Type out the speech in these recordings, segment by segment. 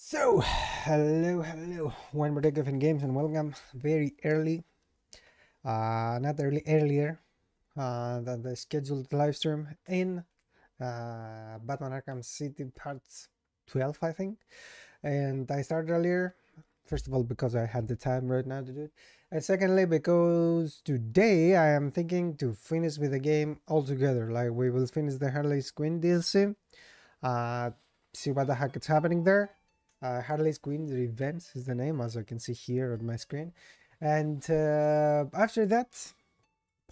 So, hello, hello, one more of games and welcome very early, uh, not early, earlier uh, than the scheduled live stream in uh, Batman Arkham City Part 12, I think. And I started earlier, first of all, because I had the time right now to do it, and secondly, because today I am thinking to finish with the game altogether. Like, we will finish the Harley Quinn DLC, uh, see what the heck is happening there uh, Harley's Quinn Revenge is the name, as I can see here on my screen. And uh, after that,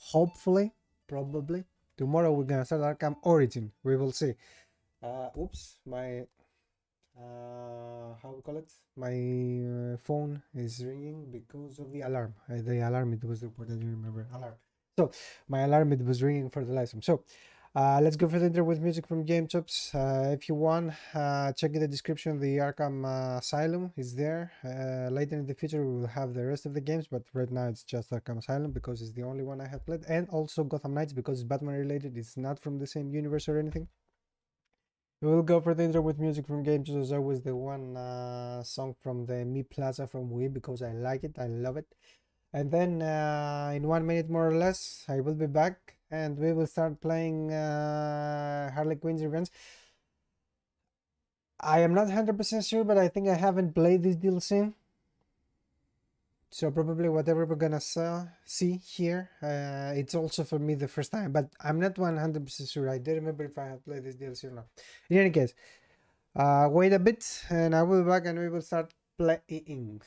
hopefully, probably, tomorrow we're gonna start Arkham Origin. We will see. Uh, oops, my uh, how we call it? My uh, phone is ringing because of the alarm. Uh, the alarm it was word I remember. Alarm. So my alarm it was ringing for the live stream. So uh, let's go further with music from GameChops. Uh, if you want, uh, check in the description. The Arkham uh, Asylum is there. Uh, later in the future, we will have the rest of the games, but right now it's just Arkham Asylum because it's the only one I have played, and also Gotham Knights because it's Batman related. It's not from the same universe or anything. We will go for the intro with music from Game. As always, the one uh, song from the Mii Plaza from Wii because I like it. I love it. And then in one minute more or less, I will be back and we will start playing uh, Harley Quinn's Revenge. I am not 100% sure, but I think I haven't played this DLC. So probably whatever we're gonna saw, see here, uh, it's also for me the first time, but I'm not 100% sure. I don't remember if I have played this DLC or not. In any case, uh, wait a bit and I will be back and we will start playing.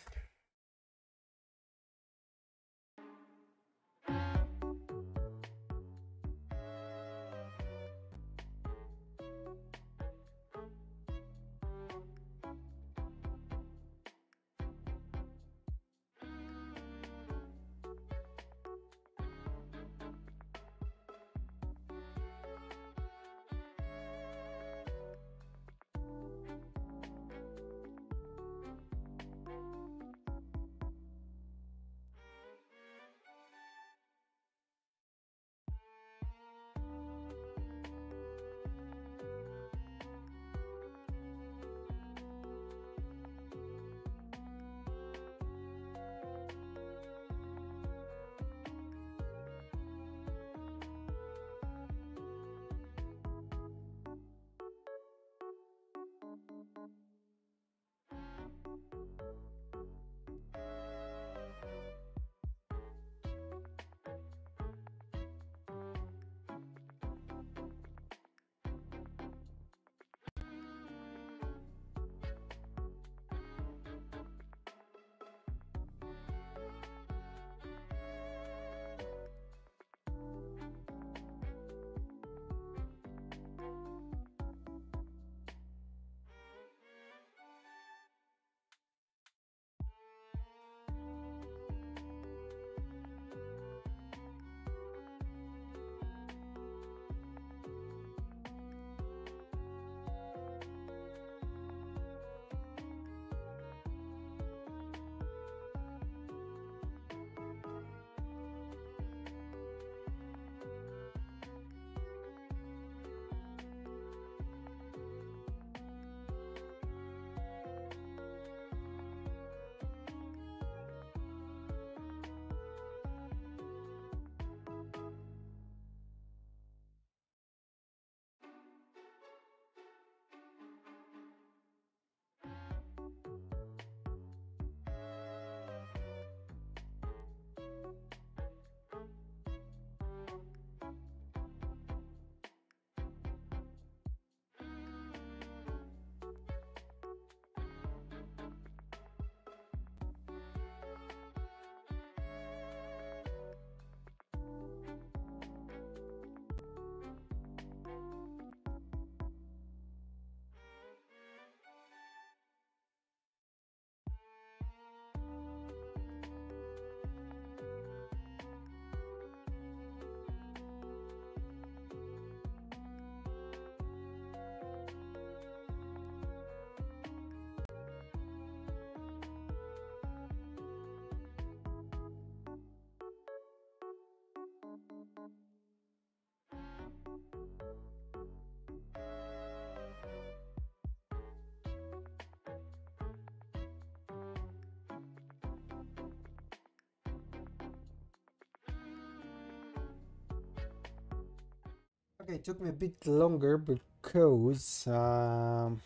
Okay, it took me a bit longer because um,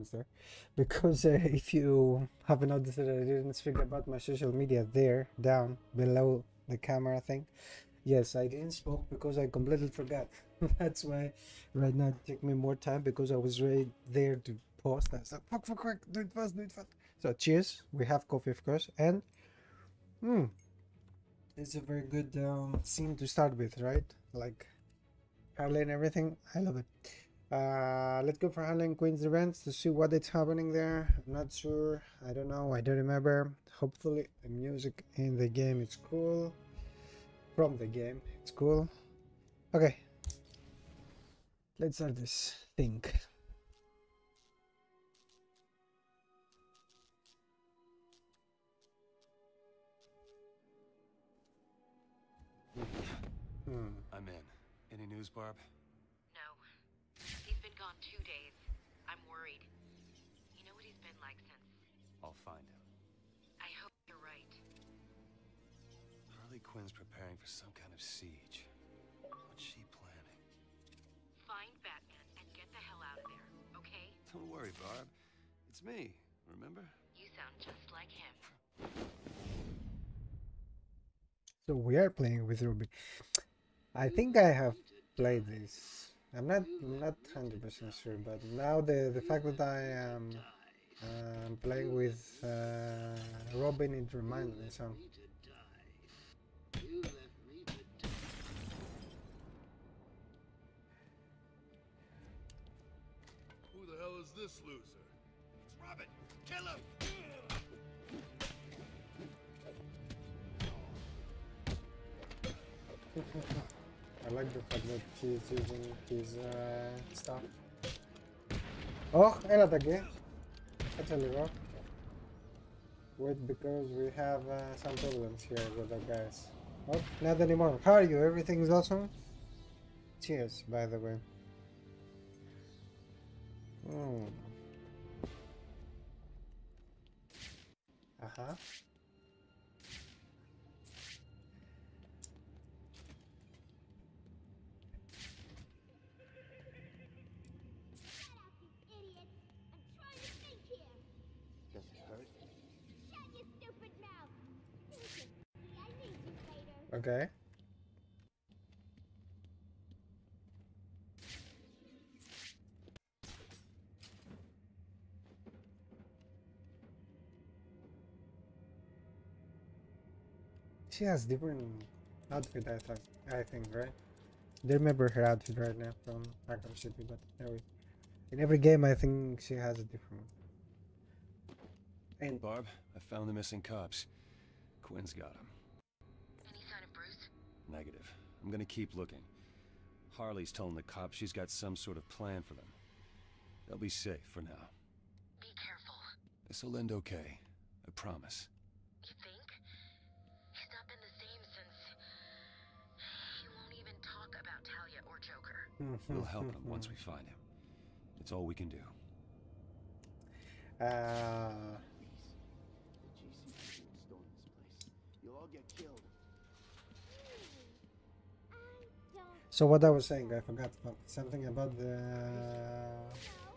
is there. Because uh, if you haven't noticed that I didn't speak about my social media there, down below the camera thing. Yes, I didn't spoke because I completely forgot. That's why right now it took me more time because I was right there to post. I said, fuck, fuck, fuck, do it fast, do it fast. So cheers. We have coffee, of course, and hmm, it's a very good um, scene to start with, right? Like Harley and everything. I love it. Uh, let's go for Harley and Quinn's Revenge to see what is happening there. I'm not sure. I don't know. I don't remember. Hopefully, the music in the game is cool. From the game, it's cool. Okay, let's start this thing. News, Barb? No. He's been gone two days. I'm worried. You know what he's been like since... I'll find him. I hope you're right. Harley Quinn's preparing for some kind of siege. What's she planning? Find Batman and get the hell out of there, okay? Don't worry, Barb. It's me, remember? You sound just like him. So we are playing with Ruby. I think I have played this. I'm not I'm not hundred percent sure, but now the the fact that I am um, playing with uh, Robin, it reminds me some. Who the hell is this loser? It's Robin! Kill him! I like the fact that he's using his uh, stuff. Oh, έλατε εκεί. Κάτσε λίγο. Wait, because we have uh, some problems here with the guys. Oh, not anymore. How are you? Everything's awesome? Cheers, by the way. Hmm. Uh-huh. Okay. She has different outfit, I think. I think, right? I remember her outfit right now from Arkham City, but anyway. In every game, I think she has a different one. And Barb, I found the missing cops. Quinn's got them. Negative. I'm gonna keep looking. Harley's telling the cops she's got some sort of plan for them. They'll be safe for now. Be careful. This'll end okay. I promise. You think? He's not been the same since... He won't even talk about Talia or Joker. We'll help him once we find him. It's all we can do. Uh, so what I was saying, I forgot something about the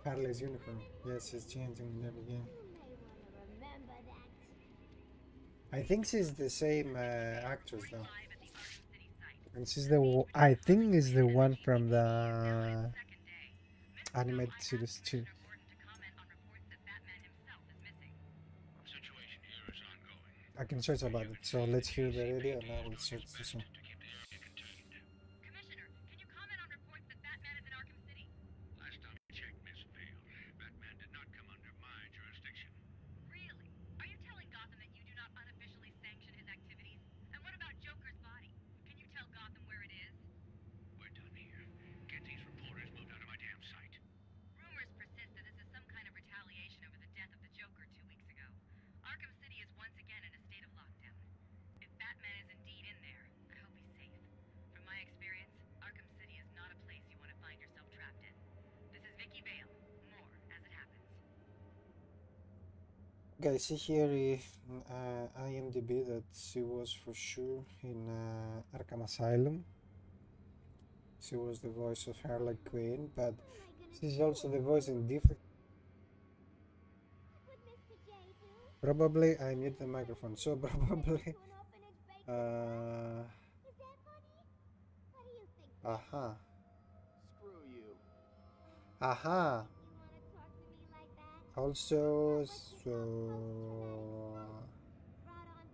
Harley's uniform. Yes, it's changing in every game. I think she's the same uh, actress though, and she's the I think is the one from the animated series too. I can search about it. So let's hear the radio and I will search this one. To keep the area contained. Commissioner, can you comment on reports that Batman is in Arkham City? Last time I checked, Miss Vale, Batman did not come under my jurisdiction. Really? Are you telling Gotham that you do not unofficially sanction his activities? And what about Joker's body? Can you tell Gotham where it is? We're done here. Get these reporters moved out of my damn sight. Rumors persist that this is some kind of retaliation over the death of the Joker two weeks ago. Arkham City is once again in a state of lockdown. If Batman is indeed in there, I hope he's safe. From my experience, Arkham City is not a place you want to find yourself trapped in. This is Vicky Vale. More as it happens. Guys, see here in uh, IMDb that she was for sure in uh, Arkham Asylum. She was the voice of Harley Quinn, but she's also the voice in different. What would Mr. J do? Probably I mute the microphone, so probably. to an orphanage baby? Uh, Is that funny? What do you think? aha, Screw you. aha. Also, so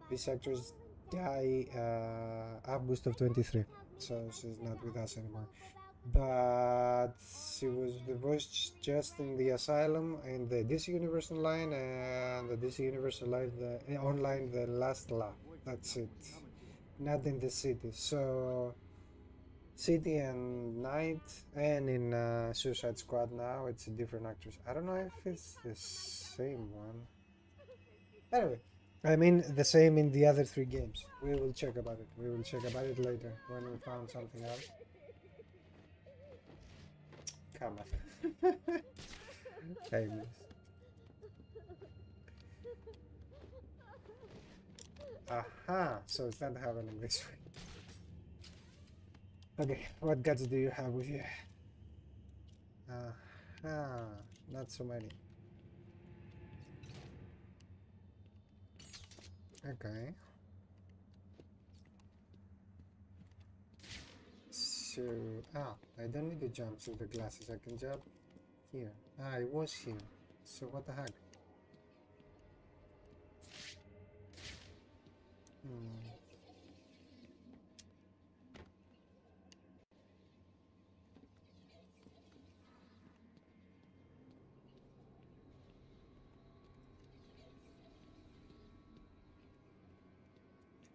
this actress die uh, August of 23, so she's not with us anymore. But she was the voice just in the asylum in the DC Universe Online and the DC Universe Online the online the last laugh. That's it. Not in the city. So City and Knight and in uh, Suicide Squad now it's a different actress. I don't know if it's the same one. Anyway, I mean the same in the other three games. We will check about it. We will check about it later when we found something out. Come on. Famous. Aha, so it's not happening this way. Okay, what guts do you have with you? Ah, not so many. Okay. So, ah, I don't need to jump through the glasses. I can jump here. Ah, it was here. So what the heck? Hmm.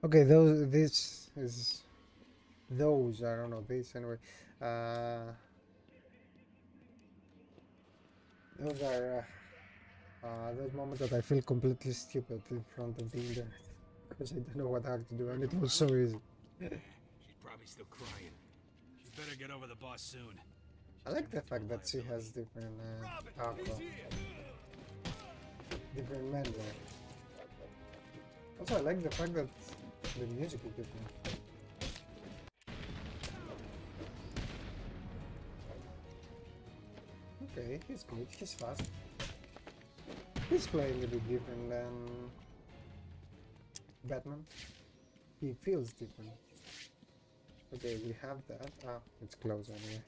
Okay, those this is those I don't know this anyway. Uh, those are uh, uh, those moments that I feel completely stupid in front of the internet because I don't know what I have to do, and it was so easy. She's probably still crying. She better get over the boss soon. I like the fact that she has different uh, alpha, different men there. Also, I like the fact that the music is different. Okay, he's good. He's fast. He's playing a bit different than Batman. He feels different. Okay, we have that. Ah, it's close anyway.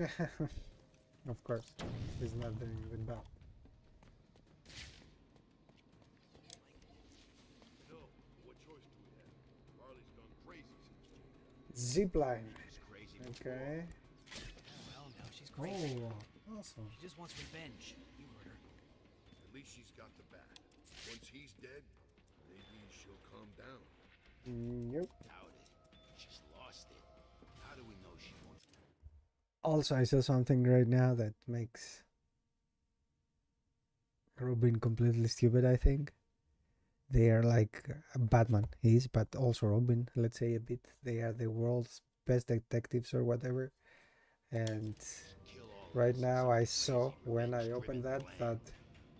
of course, he's not doing with that. So, what choice do we have? Harley's gone crazy since we Zipline. She's crazy. Okay. Well, now she's oh, crazy. Oh, awesome. She just wants revenge. You heard her. At least she's got the bat. Once he's dead, maybe she'll calm down. Mm, nope. Doubt it. She's lost it. How do we know she won't? Also, I saw something right now that makes Robin completely stupid. I think they are like uh, Batman is, but also Robin. Let's say a bit. They are the world's best detectives or whatever. And right now, I saw when I opened that that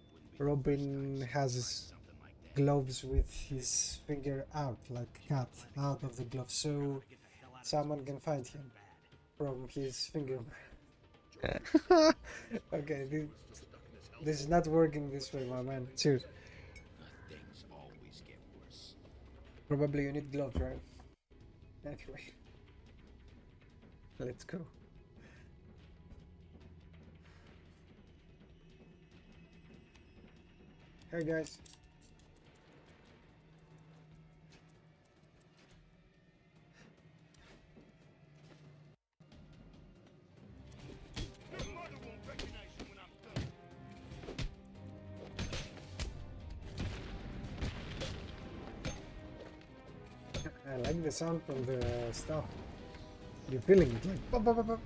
Wouldn't be the Robin has someone his tried something like that. gloves with his finger out, like cut out of the glove, so Get the hell out of someone can find him from his finger. Okay, this, stuck in his this is not working this way, my man. Cheers. Probably you need gloves, right? Anyway, let's go. Hey guys. I like the sound from the stuff. You're feeling it like pop, pop, pop, pop.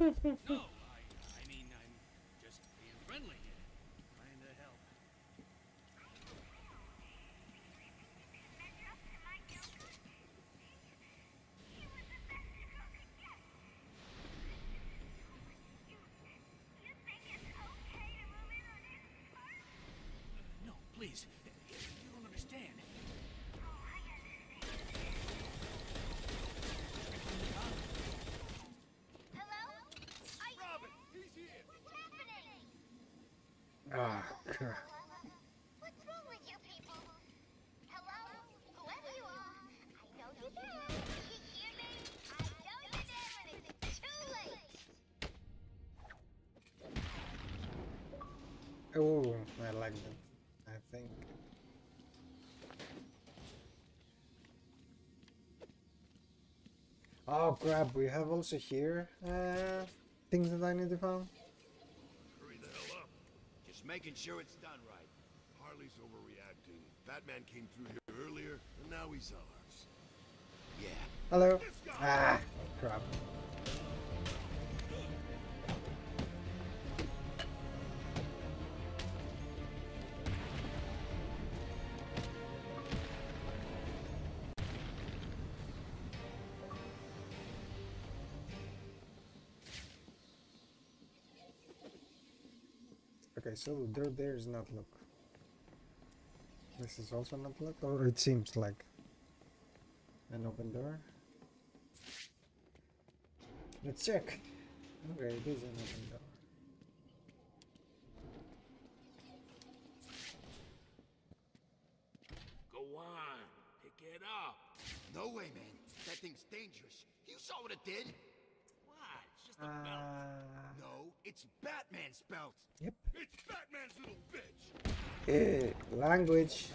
No, late. Oh, I like that. I think. Oh crap, we have also here uh, things that I need to find. Hurry the hell up. Just making sure it's done right. Harley's overreacting. Batman came through here earlier, and now he's ours. Yeah. Hello. Ah, crap. Okay, so the door there is not locked. This is also not locked, or it seems like an open door. Let's check. Okay, it is an open door. Go on. Pick it up. No way, man. That thing's dangerous. You saw what it did. What? It's just a belt. Uh, No, it's Batman's belt. yep. It's Batman's little bitch. Eh, language.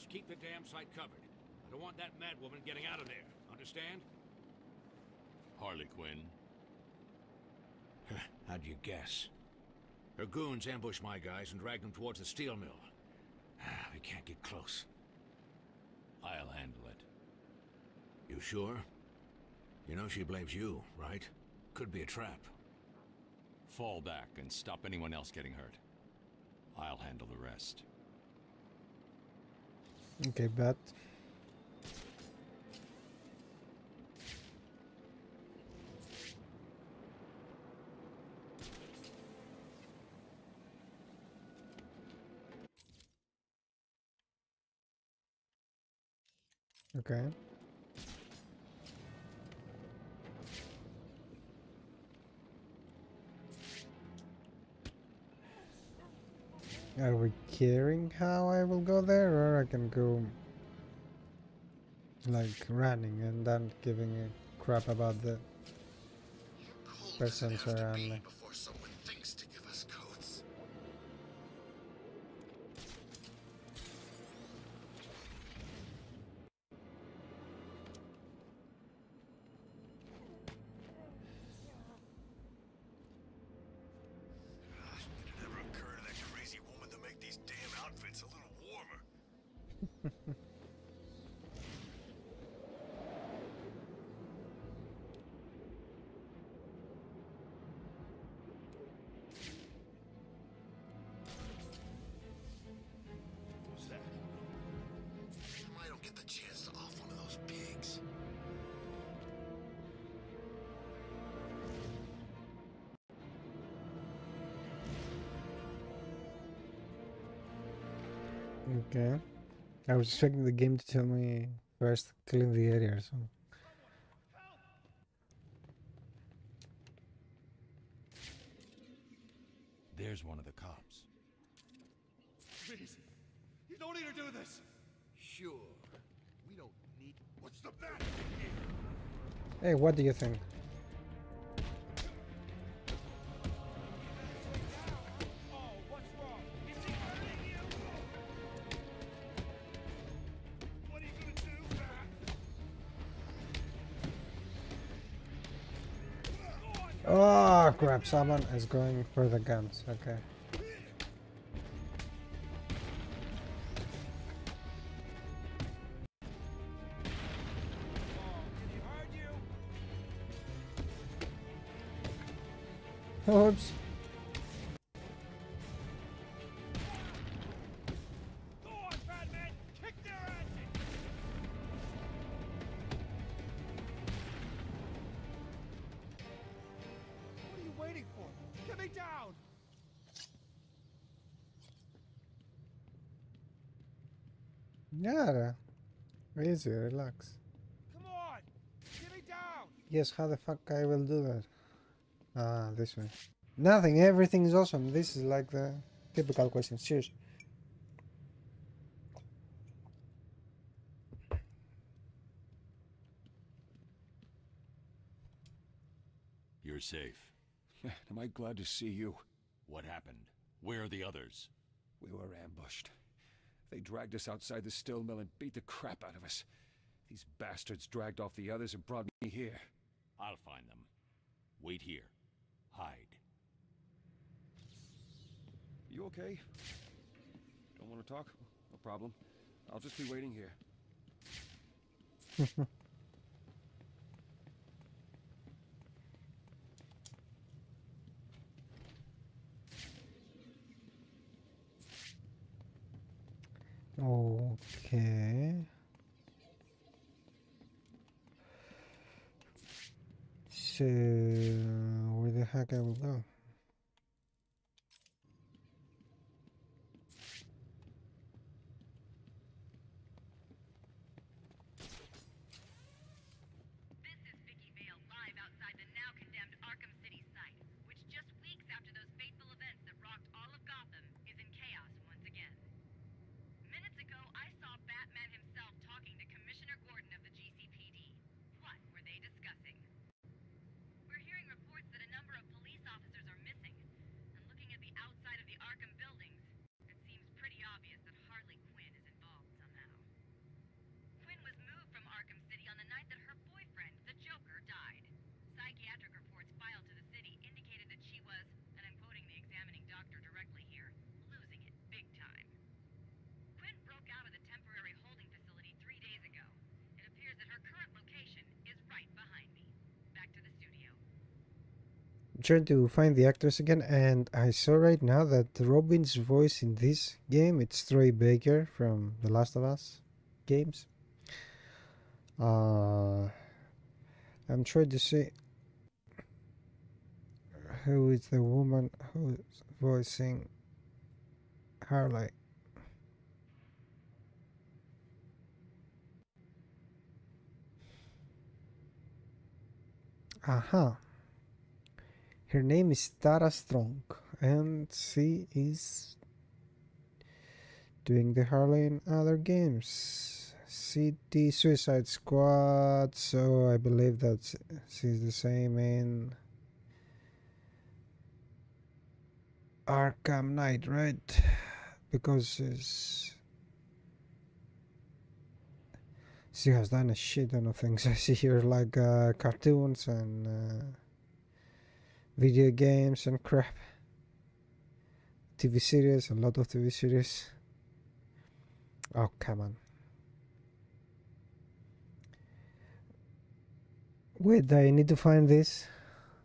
Just keep the damn site covered. I don't want that mad woman getting out of there. Understand? Harley Quinn. How'd you guess? Her goons ambushed my guys and dragged them towards the steel mill. Ah, we can't get close. I'll handle it. You sure? You know she blames you, right? Could be a trap. Fall back and stop anyone else getting hurt. I'll handle the rest. Okay, but Okay. Are we caring how I will go there, or I can go like running and then giving a crap about the persons around me? Was expecting the game to tell me first clean the area or something. There's one of the cops. Please, you don't need to do this. Sure. We don't need. What's the matter? Hey, what do you think? Crap, someone is going for the guns. Okay. Easy, relax. Come on! Get me down! Yes, how the fuck I will do that? Ah, this way. Nothing, everything is awesome. This is like the typical question. Cheers. You're safe. Am I glad to see you. What happened? Where are the others? We were ambushed. They dragged us outside the still mill and beat the crap out of us. These bastards dragged off the others and brought me here. I'll find them. Wait here. Hide. You okay? Don't want to talk? No problem. I'll just be waiting here. Okay. So, where the heck I will go? This is Vicky Vale live outside the now condemned Arkham City site, which just weeks after those fateful events that rocked all of Gotham is in chaos once again. Minutes ago, I saw Batman himself talking to Commissioner Gordon of the GCPD. What were they discussing? We're hearing reports that a number of police officers are missing, and looking at the outside of the Arkham buildings, it seems pretty obvious that Harley Quinn is involved somehow. Quinn was moved from Arkham City on the night that her boyfriend, the Joker, died. Psychiatric reports filed to the city indicated that she was, and I'm quoting the examining doctor directly here, losing it big time. Quinn broke out of the temporary holding facility three days ago. It appears that her current location is right behind me. Back to the studio. I'm trying to find the actress again, and I saw right now that Robin's voice in this game it's Troy Baker from The Last of Us games. Uh, I'm trying to see who is the woman who's voicing Harley. Aha. Her name is Tara Strong, and she is doing the Harley in other games. City Suicide Squad, so I believe that she's the same in Arkham Knight, right? Because she's, she has done a shit ton of things. I see here like uh, cartoons and uh, video games and crap. TV series, a lot of TV series. Oh, come on. Wait, I need to find this,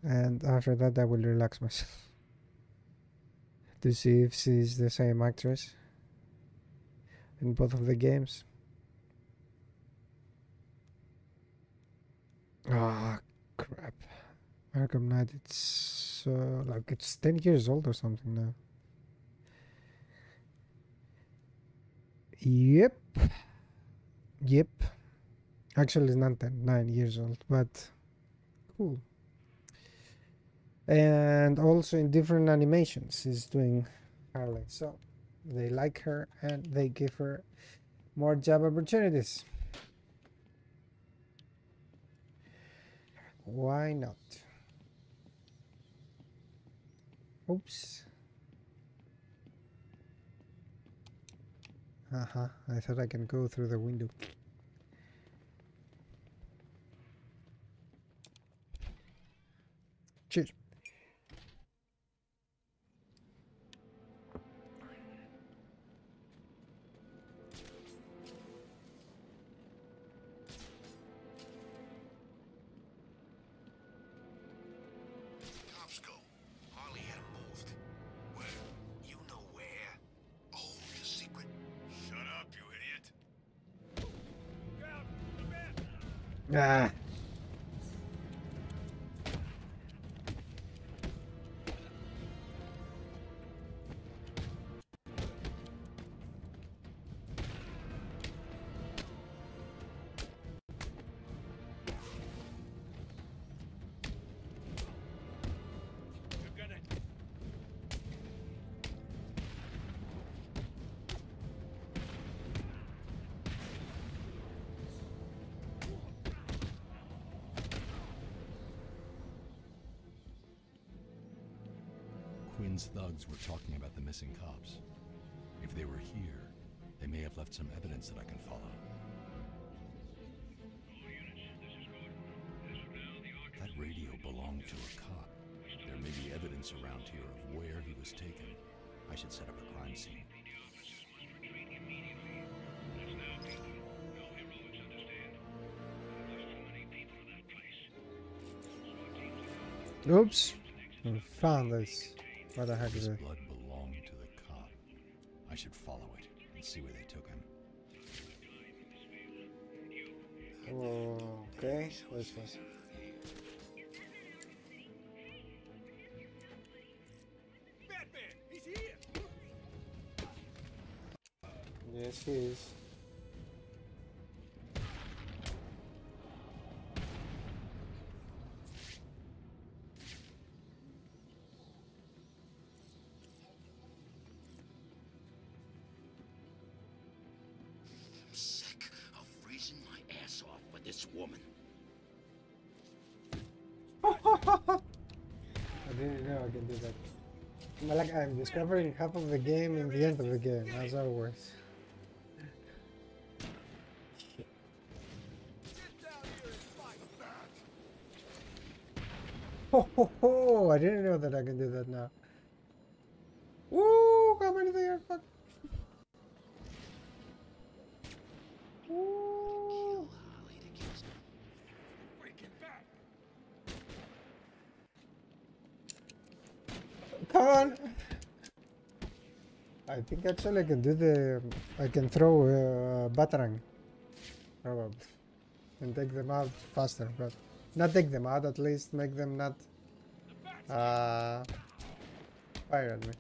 and after that, I will relax myself to see if she's the same actress in both of the games. Ah, crap. Arkham Knight, it's uh, like it's 10 years old or something now. Yep. Yep. Actually, it's not that nine years old, but cool. And also in different animations, is doing Harley. So they like her and they give her more job opportunities. Why not? Oops. Uh-huh. I thought I can go through the window. Cheers. Quinn's thugs were talking about the missing cops. If they were here, they may have left some evidence that I can follow. That radio belonged to a cop. There may be evidence around here of where he was taken. I should set up a crime scene. Oops. Found this. What the heck This is it? blood belonged to the cop. I should follow it and see where they took him. Oh, okay, this discovering half of the game in the end of the game. How it. Ho ho ho! I didn't know that I can do that now. Woo! Come into there, fuck. Woo! Harley to kill Come on! I think actually I can do the. I can throw uh, batarang. Probably. And take them out faster, but. Not take them out, at least make them not. Uh, fire at me.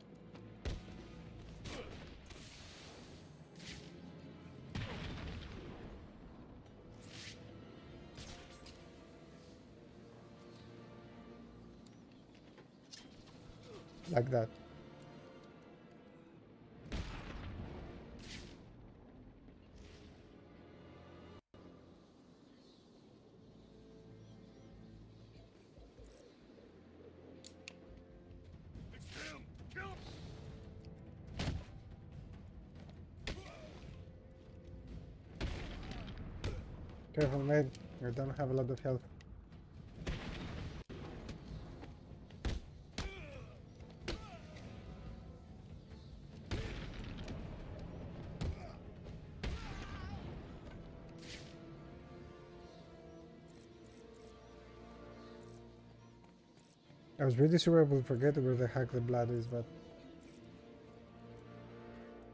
Like that. You don't have a lot of health. I was really sure I would forget where the heck the blood is, but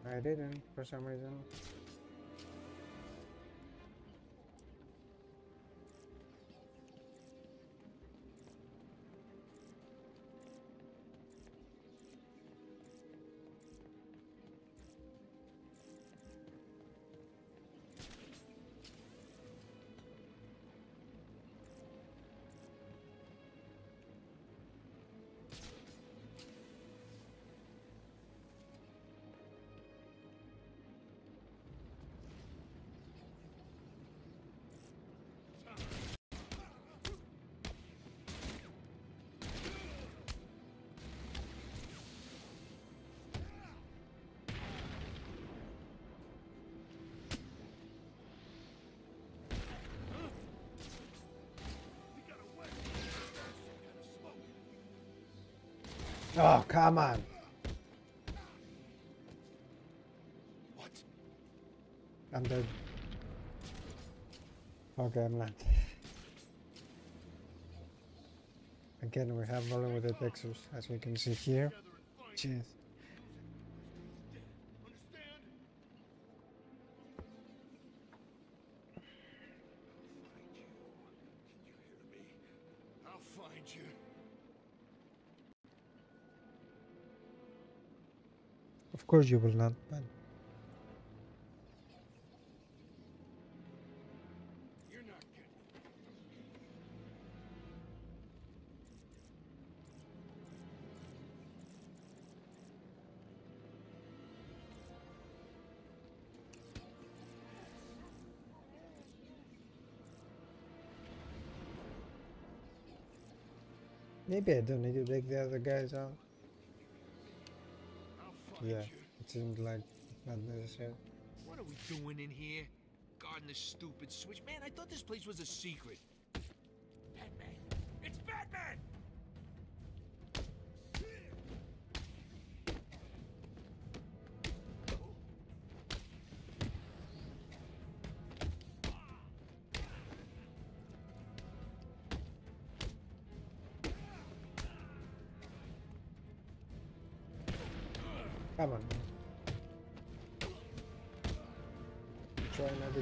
I didn't for some reason. Oh, come on. What? I'm dead. Okay, I'm not. Again, we have problem with the textures, as we can see here. Jeez. Course you will not, getting maybe I don't need to take the other guys out. Yeah. It seems like not necessary. What are we doing in here? Guarding this stupid switch? Man, I thought this place was a secret.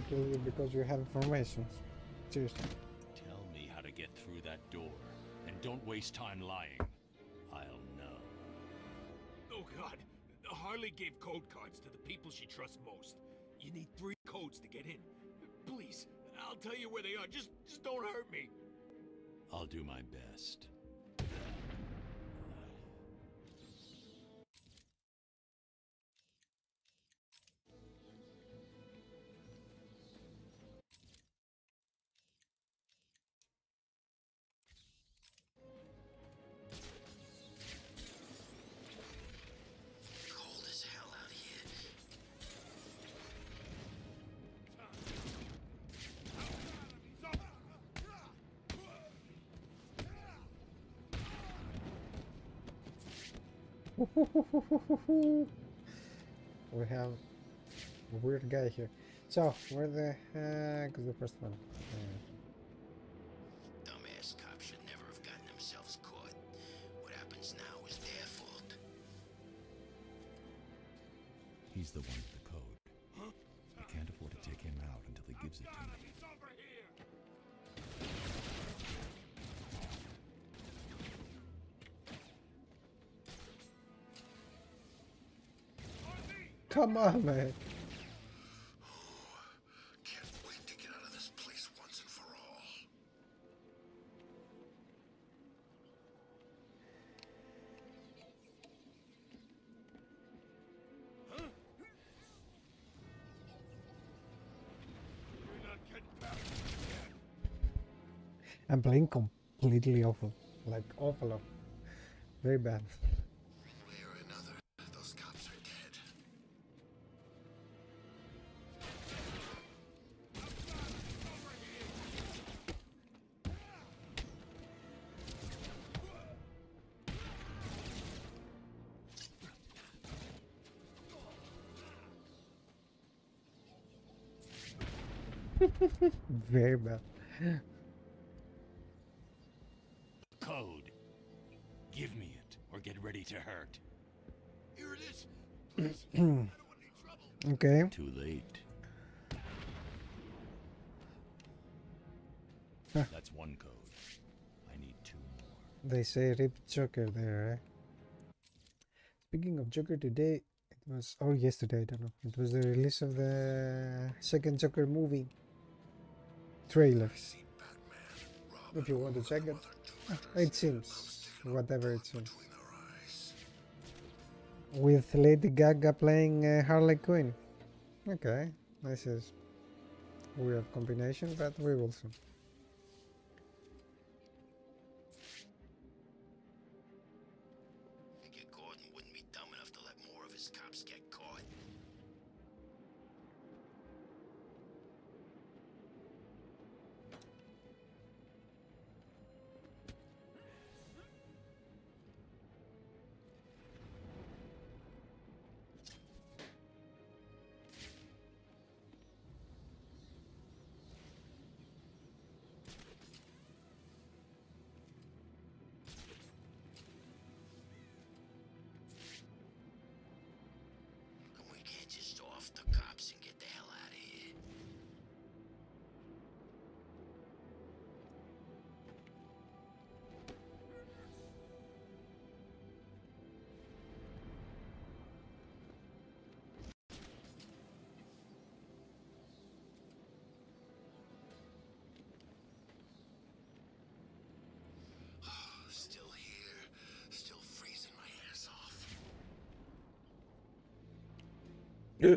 Kill you because you have information. Seriously. Tell me how to get through that door, and don't waste time lying. I'll know. Oh god, Harley gave code cards to the people she trusts most. You need three codes to get in. Please, I'll tell you where they are. Just, just don't hurt me. I'll do my best. We have a weird guy here. So, where the heck is the first one? Past me yet. I'm playing completely awful. Like, awful. awful. Very bad. Very bad. Code. Give me it, or get ready to hurt. Here it is. Please. I don't want any trouble. Okay. Too late. Huh. That's one code. I need two more. They say Rip Joker there, eh? Speaking of Joker, today it was, or yesterday, I don't know. It was the release of the second Joker movie trailer. Seen Batman, Robin, If you want to check it, it seems whatever it seems. With Lady Gaga playing uh, Harley Quinn. Okay, this is weird combination, but we will see. Easy.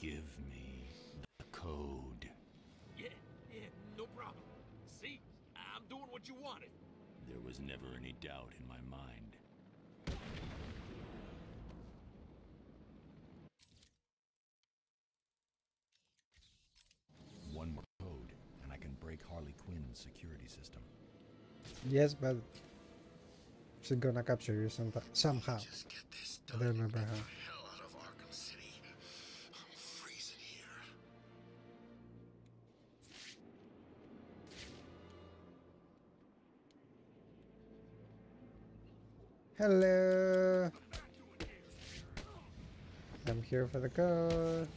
Give me the code. Yeah, yeah, no problem. See, I'm doing what you wanted. There was never any doubt in my mind. One more code, and I can break Harley Quinn's security system. Yes, but she's gonna capture you some, somehow. Just get this I don't remember how. the hell out of Arkham City. I'm freezing here. Hello. I'm here for the code.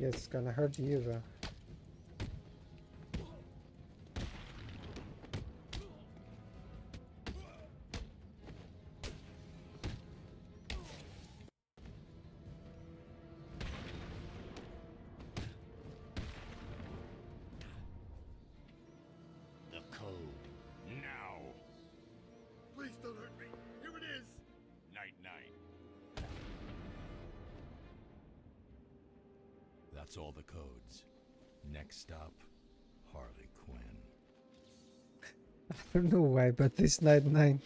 Yes, it's gonna hurt you though. Don't know why, but this night nine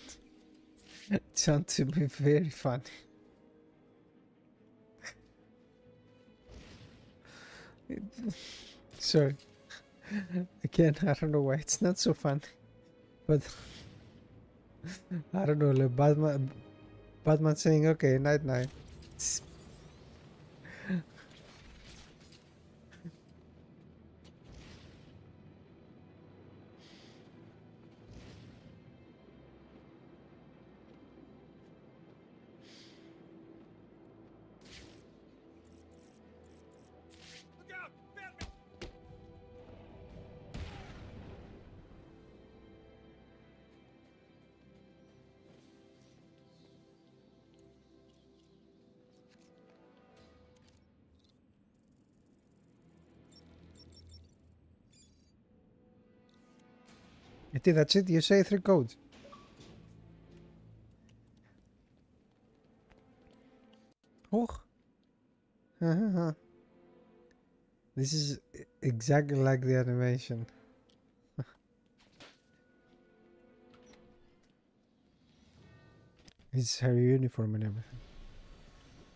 sounds to be very funny. It- Sorry. Again, I don't know why it's not so fun, but I don't know. Like Batman, Batman saying, "Okay, night night." It's- I think that's it. You say three codes. Oh. this is exactly like the animation. it's her uniform and everything.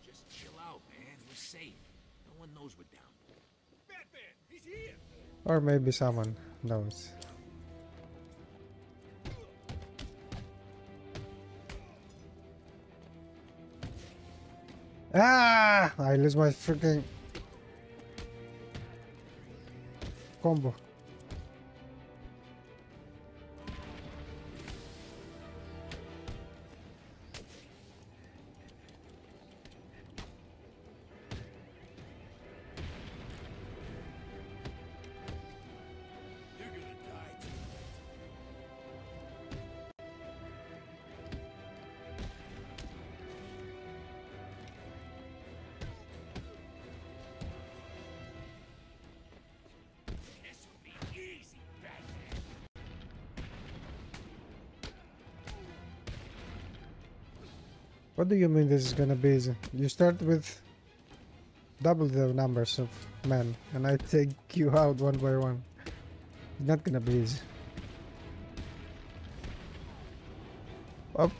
Just chill out, man. We're safe. No one knows we're down. Batman! He's here! Or maybe someone knows. Ah! I lose my freaking combo. What do you mean this is gonna be easy? You start with double the numbers of men and I take you out one by one. It's not gonna be easy. Oh.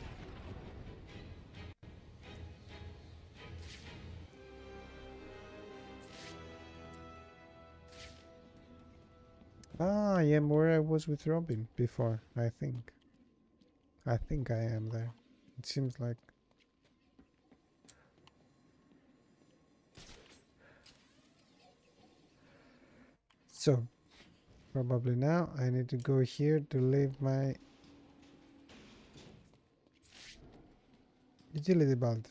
Ah, I am where I was with Robin before, I think. I think I am there. It seems like So, probably now I need to go here to leave my utility belt.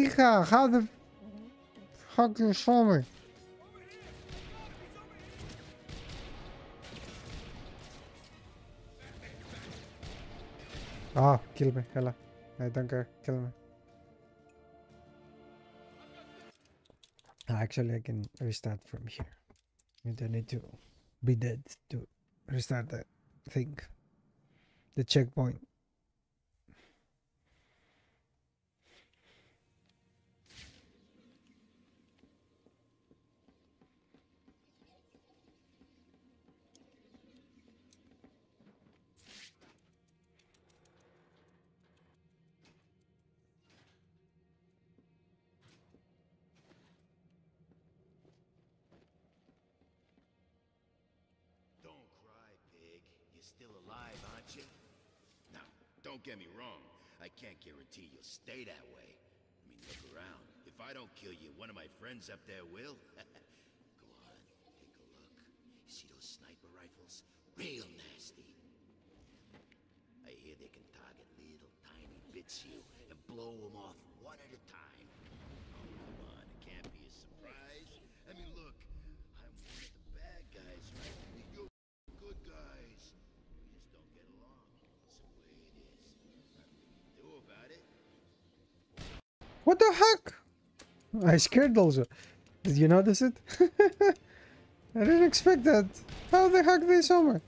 Pika, how the fuck you saw me? Ah, kill me, hella. I don't care, kill me. Actually, I can restart from here. You don't need to be dead to restart that thing. The checkpoint. Don't get me wrong. I can't guarantee you'll stay that way. I mean, look around. If I don't kill you, one of my friends up there will. Go on, take a look. You see those sniper rifles? Real nasty. I hear they can target little tiny bits you and blow them off one at a time. the heck? I scared also. Uh, did you notice it? I didn't expect that. How the heck they saw me?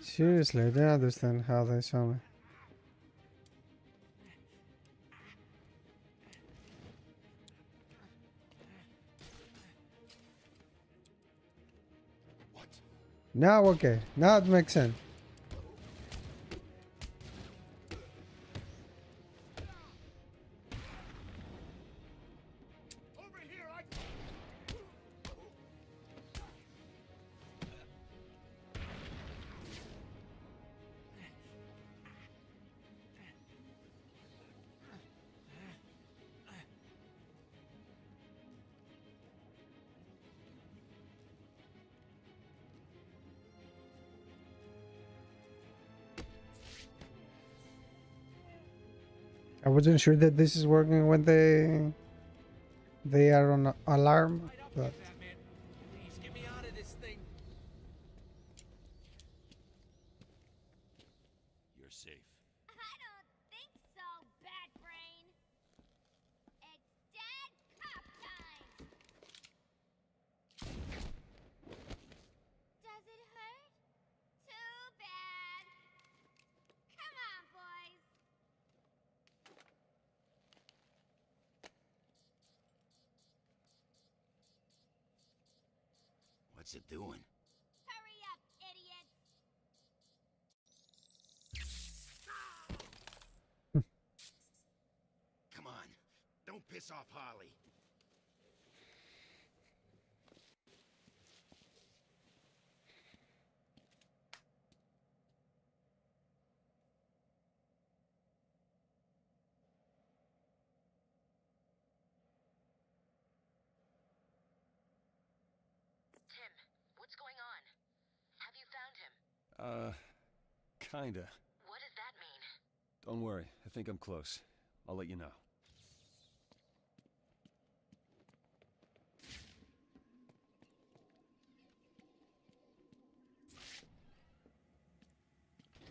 Seriously, I don't understand how they saw me. Now, okay. Now it makes sense. to ensure that this is working when they they are on alarm, but Kinda. What does that mean? Don't worry. I think I'm close. I'll let you know.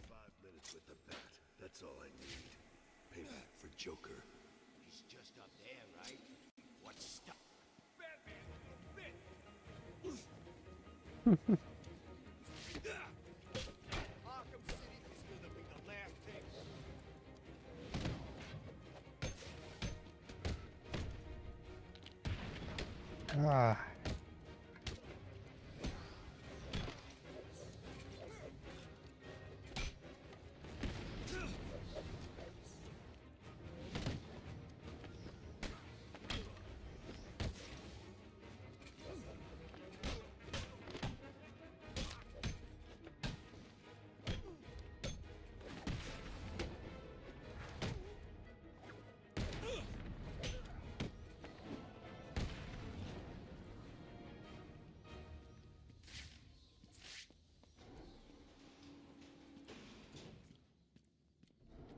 Five minutes with the bat. That's all I need. Payback for Joker. He's just up there, right? What's stuck? Batman, Ah.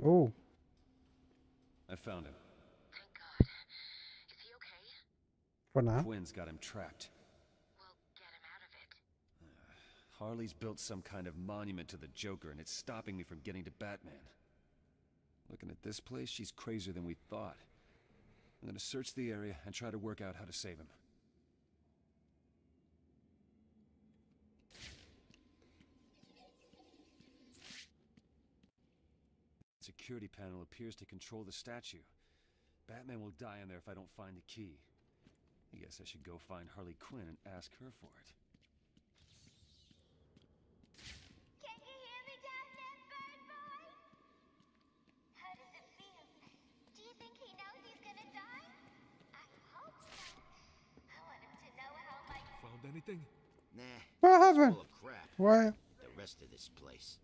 Oh, I found him. Thank God. Is he okay? for now. Quinn's got him trapped. We'll get him out of it. Harley's built some kind of monument to the Joker, and it's stopping me from getting to Batman. Looking at this place, she's crazier than we thought. I'm gonna search the area and try to work out how to save him. Security panel appears to control the statue. Batman will die in there if I don't find the key. I guess I should go find Harley Quinn and ask her for it. Can you hear me down there, bird boy? How does it feel? Do you think he knows he's gonna die? I hope so. I want him to know how my Found anything? Nah, What happened? full of crap. Why? The rest of this place.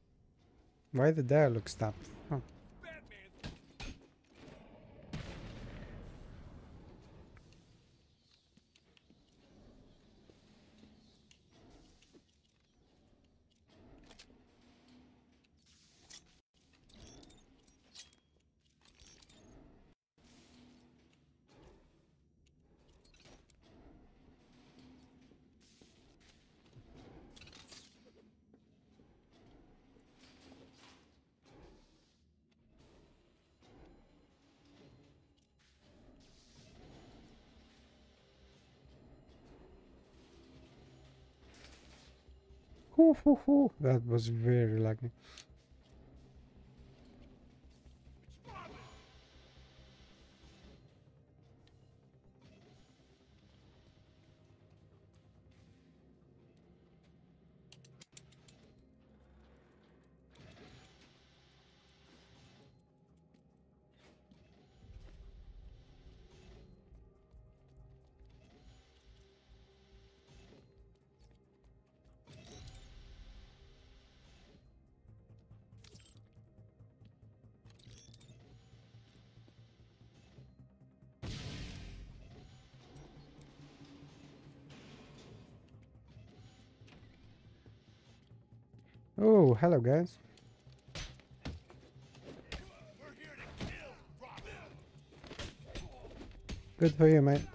Why the dialogue stop? Huh. That was very lucky. Hello guys. Good for you, mate.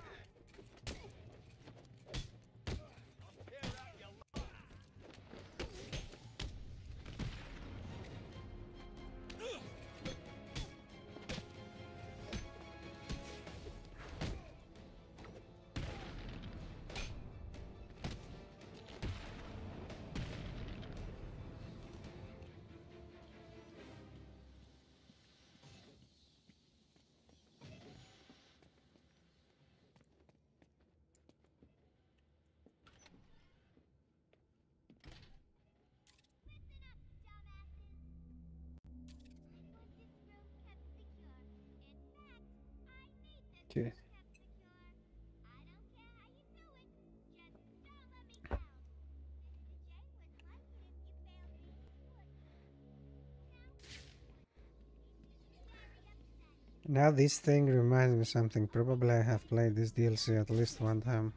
Now this thing reminds me something. Probably I have played this DLC at least one time.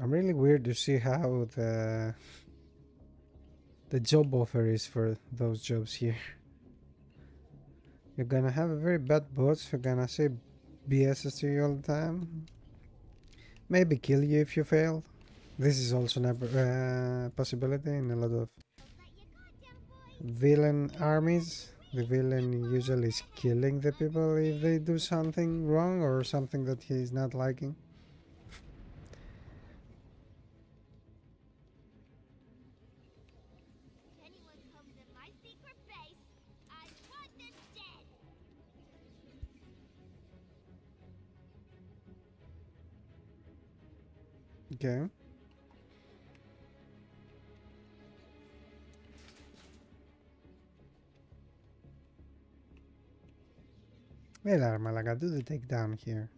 I'm really weird to see how the the job offer is for those jobs here. You're gonna have a very bad boss who gonna say BS's to you all the time. Maybe kill you if you fail. This is also a uh, possibility in a lot of villain armies. the villain usually is killing the people if they do something wrong or something that he's not liking. Okay. Well, Armalaga, do the takedown here.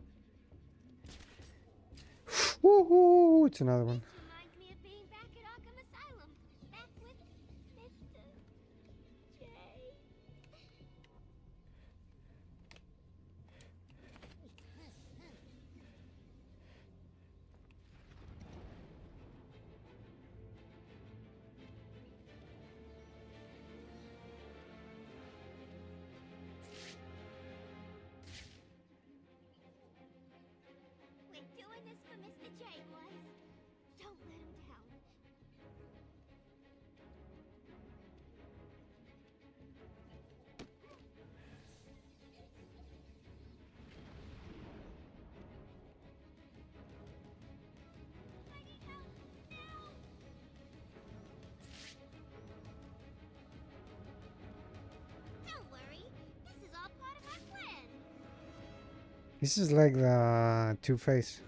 Woohoo! It's another one. This is like the Two Face.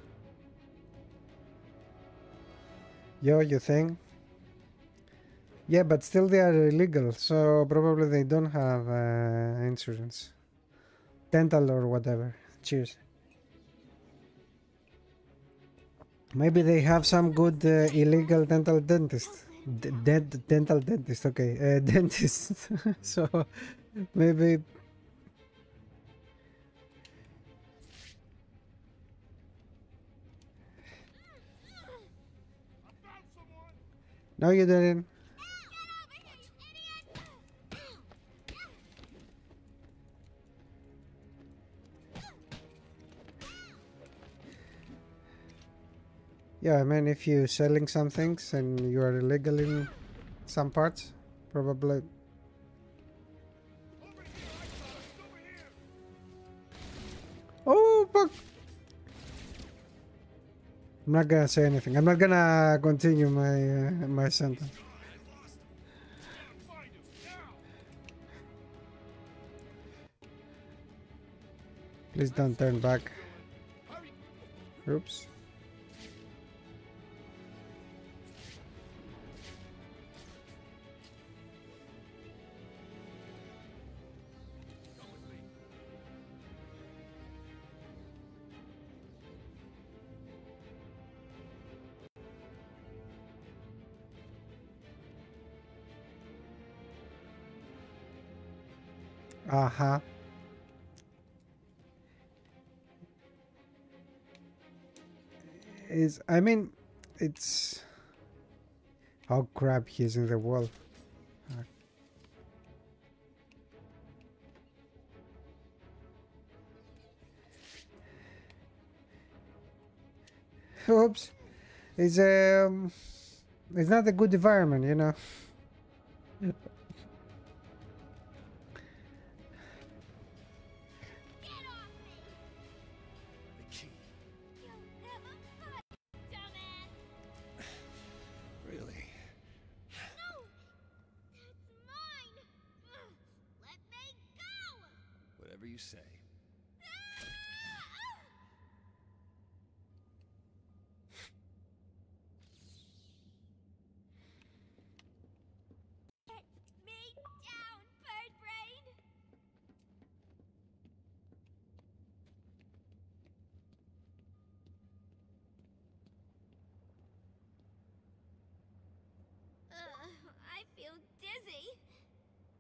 Yo, you think? Yeah, but still they are illegal, so probably they don't have uh, insurance. Dental or whatever. Cheers. Maybe they have some good uh, illegal dental dentist. D- dent- dental dentist, okay. Uh, dentist. so maybe No, you didn't. Yeah, I mean, if you're selling some things and you are illegal in some parts, probably. I'm not gonna say anything. I'm not gonna continue my uh, my sentence. Please don't turn back. Oops. Uh-huh. Is I mean, it's oh crap! He's in the wall. Oops! It's um, it's not a good environment, you know.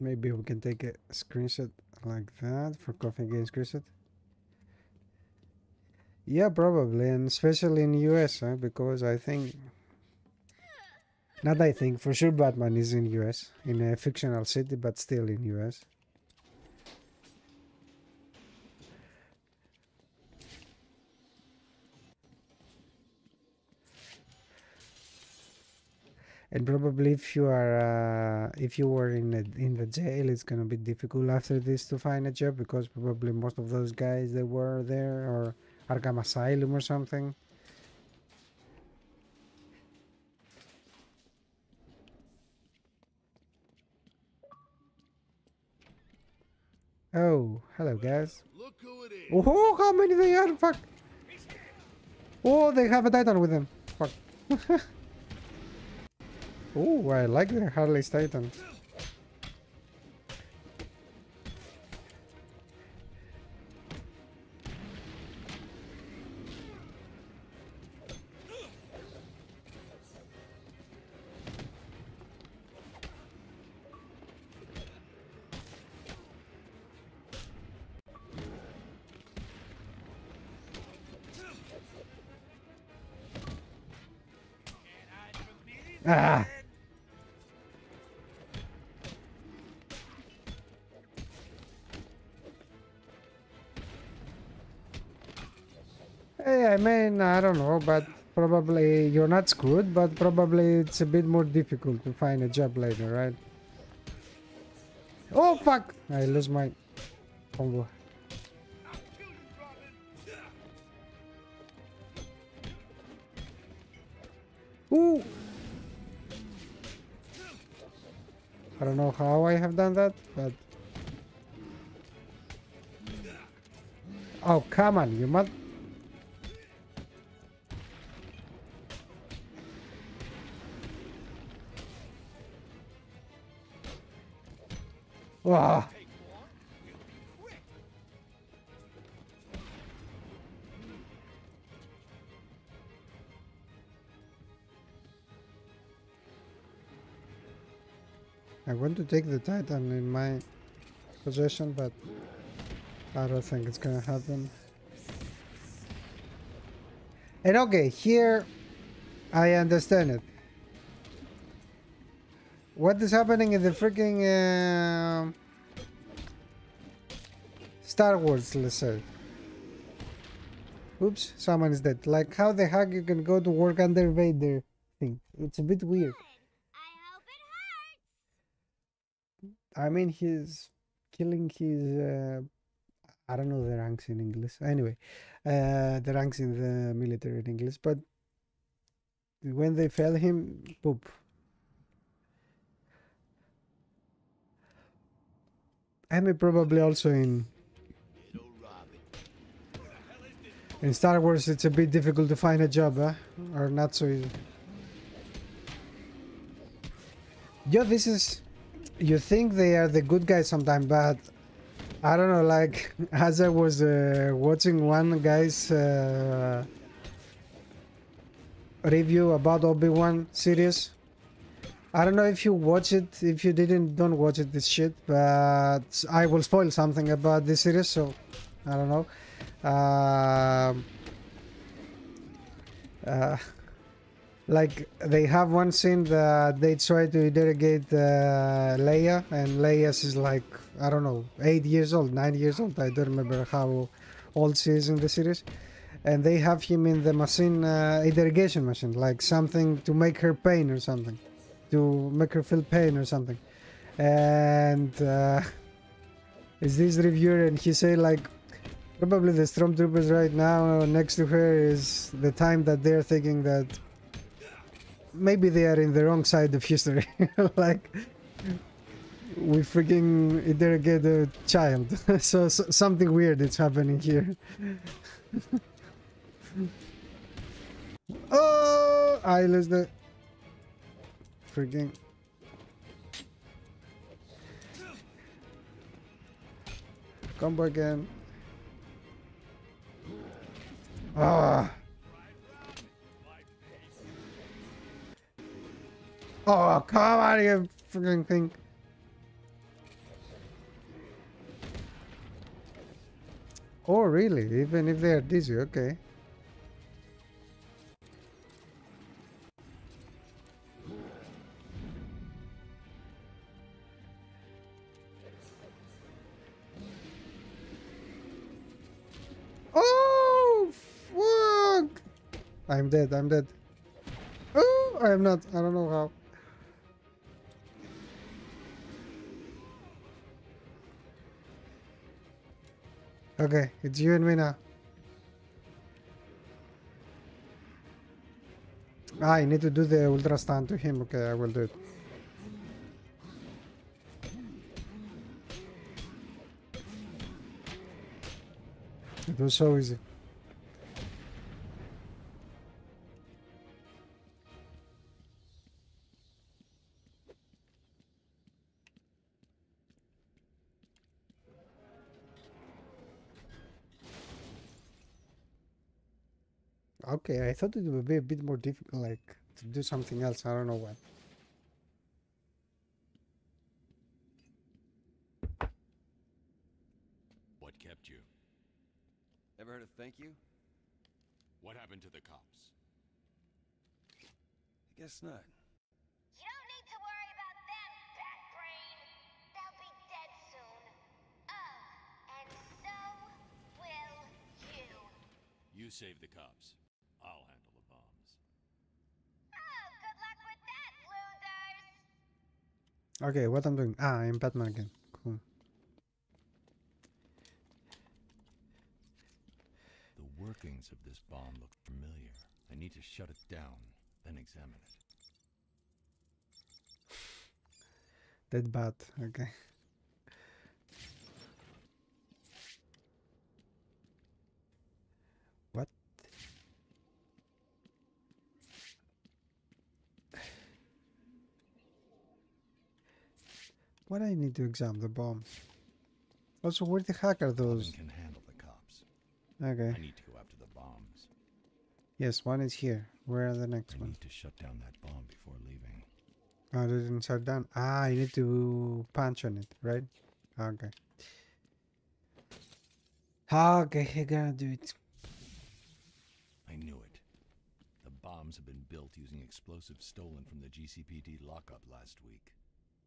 Maybe we can take a screenshot like that for Coffee Games screenshot. Yeah, probably, and especially in US, huh? because I think, not I think, for sure Batman is in US, in a fictional city, but still in US. And probably if you are uh, if you were in a, in the jail it's gonna be difficult after this to find a job because probably most of those guys that were there or Arkham Asylum or something Oh, hello guys. Look who it is. Oh, how many they are? Fuck. Oh, they have a Titan with them. Fuck. oh, I like the Harley's Titan. You're not screwed, but probably it's a bit more difficult to find a job later, right? Oh, fuck! I lose my combo. Ooh! I don't know how I have done that, but... Oh, come on, you must... Wow. I want to take the Titan in my possession, but I don't think it's gonna happen. And okay, here I understand it. What is happening in the freaking uh, Star Wars, let's say. Oops, someone is dead. Like how the heck you can go to work under Vader thing. It's a bit weird. I hope it hurts. I mean, he's killing his. Uh, I don't know the ranks in English. Anyway, uh, the ranks in the military in English, but when they fell him, poop. I mean, probably also in in Star Wars, it's a bit difficult to find a job, or not so easy. Yo, this is. You think they are the good guys sometimes, but I don't know. Like as I was uh, watching one guy's uh, review about Obi Wan series. I don't know if you watch it. If you didn't, don't watch it. This shit, but I will spoil something about this series, so I don't know. Um uh, like they have one scene that they try to interrogate uh, Leia, and Leia is like I don't know, eight years old, nine years old. I don't remember how old she is in the series. And they have him in the machine, uh, interrogation machine, like something to make her pain or something, to make her feel pain or something. And uh, is this reviewer, and he say like probably the stormtroopers right now next to her is the time that they're thinking that maybe they are in the wrong side of history. Like we freaking interrogate a child. So, so something weird is happening here. Oh i lost the freaking combo again Ah. Oh, come on, you freaking thing. Oh, really? Even if they are dizzy, okay. Oh, fuck! I'm dead, I'm dead. Oh, I am not. I don't know how. Okay, it's you and me now. Ah, I need to do the ultra stun to him. Okay, I will do it. It was so easy. Okay, I thought it would be a bit more difficult, like to do something else. I don't know what kept you? Ever heard of thank you? What happened to the cops? I guess not. You don't need to worry about them, Bat Brain. They'll be dead soon. Oh, and so will you. You save the cops. I'll handle the bombs. Oh, good luck with that, losers. Okay, what I'm doing? Ah, I'm Batman again. Cool. The workings of this bomb look familiar. I need to shut it down, then examine it. Dead bat. Okay. What? What I need to examine the bomb? Also, where the heck are those? Robin can handle the cops. Okay. I need to go after the bombs. Yes, one is here. Where are the next one? I need to shut down that bomb before leaving. Oh, it didn't shut down. Ah, I need to punch on it, right? Okay. Okay, I gotta do it. I knew it. The bombs have been built using explosives stolen from the GCPD lockup last week.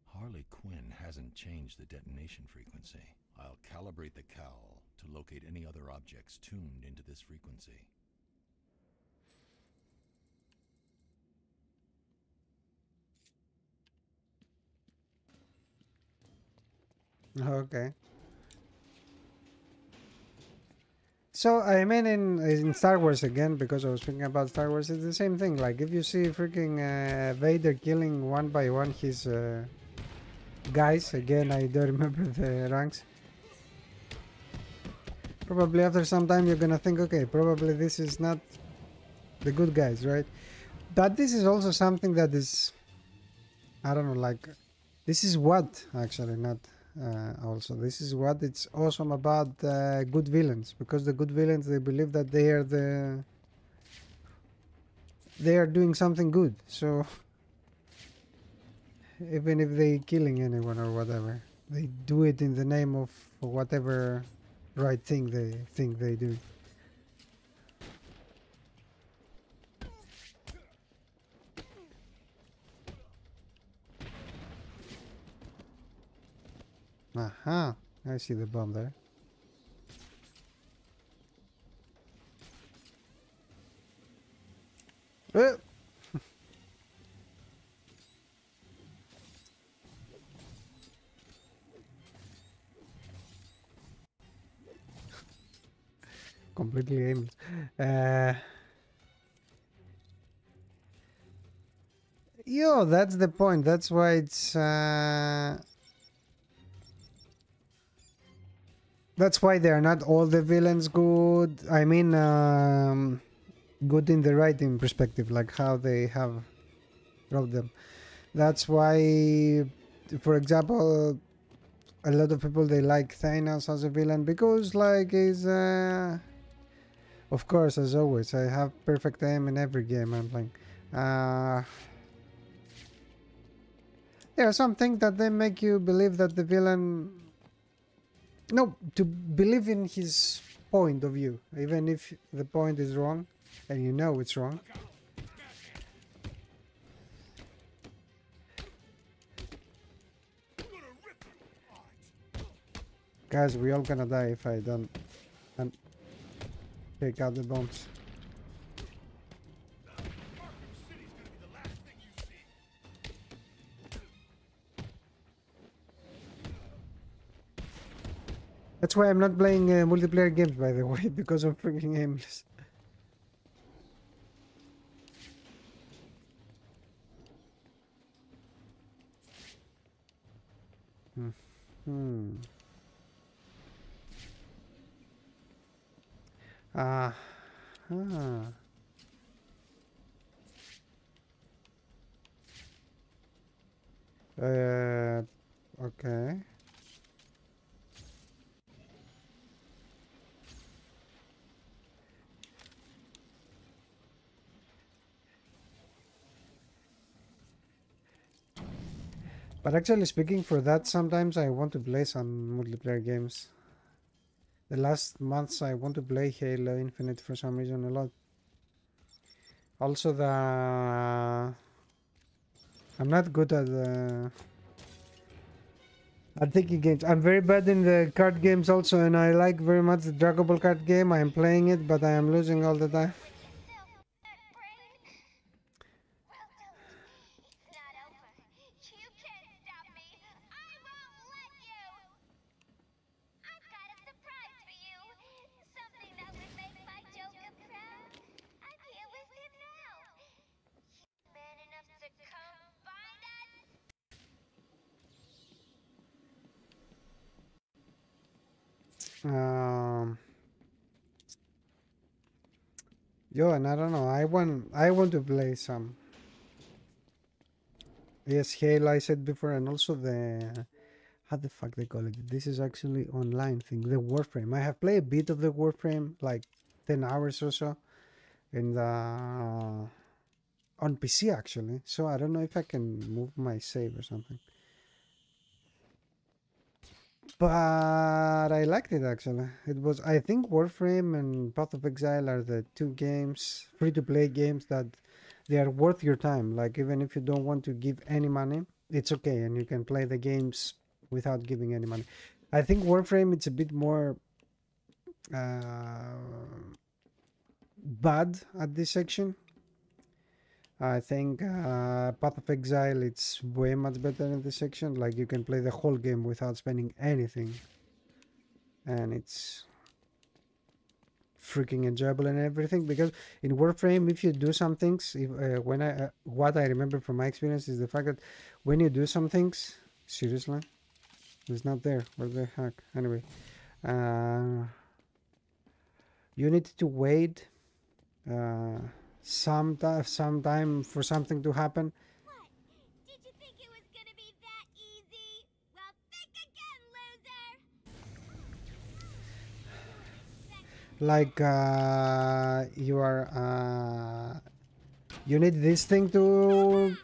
Harley Quinn hasn't changed the detonation frequency. I'll calibrate the cowl to locate any other objects tuned into this frequency. Okay. So I mean, in in Star Wars again, because I was thinking about Star Wars, it's the same thing. Like if you see freaking uh, Vader killing one by one his uh, guys, again I don't remember the ranks. Probably after some time you're gonna think, okay, probably this is not the good guys, right? But this is also something that is, I don't know, like this is what actually not also. This is what it's awesome about uh, good villains because the good villains they believe that they are the they are doing something good. So even if they killing anyone or whatever they do it in the name of whatever right thing they think they do Aha, I see the bomb there. Uh. Completely aimless. Uh, yo, that's the point. That's why it's. Uh, that's why they are not all the villains good. I mean, um, good in the writing perspective, like how they have wrote them. That's why, for example, a lot of people they like Thanos as a villain because, like, he's. Uh, of course, as always, I have perfect aim in every game I'm playing. Uh, there are some things that they make you believe that the villain no to believe in his point of view even if the point is wrong and you know it's wrong. Guys we all gonna die if i don't and take out the bombs That's why I'm not playing uh, multiplayer games, by the way, because I'm freaking aimless. Hmm. Ah. ah. Uh, okay. But actually speaking for that, sometimes I want to play some multiplayer games. The last months I want to play Halo Infinite for some reason a lot. Also the... I'm not good at the... At thinking games. I'm very bad in the card games also and I like very much the Dragon Ball card game. I am playing it but I am losing all the time. Um, yo, and I don't know. I want I want to play some. Yes, Halo I said before, and also the how the fuck they call it. This is actually online thing. The Warframe. I have played a bit of the Warframe, like ten hours or so, in the on PC actually. So I don't know if I can move my save or something but I liked it actually. It was I think Warframe and Path of Exile are the two games, free to play games that they are worth your time. Like even if you don't want to give any money, it's okay and you can play the games without giving any money. I think Warframe it's a bit more uh, bad at this section I think uh, Path of Exile it's way much better in this section. Like you can play the whole game without spending anything, and it's freaking enjoyable and everything. Because in Warframe, if you do some things, if, uh, when I uh, what I remember from my experience is the fact that when you do some things, seriously, it's not there. What the heck? Anyway, uh, you need to wait. Some some time for something to happen. like uh, you are uh, you need this thing to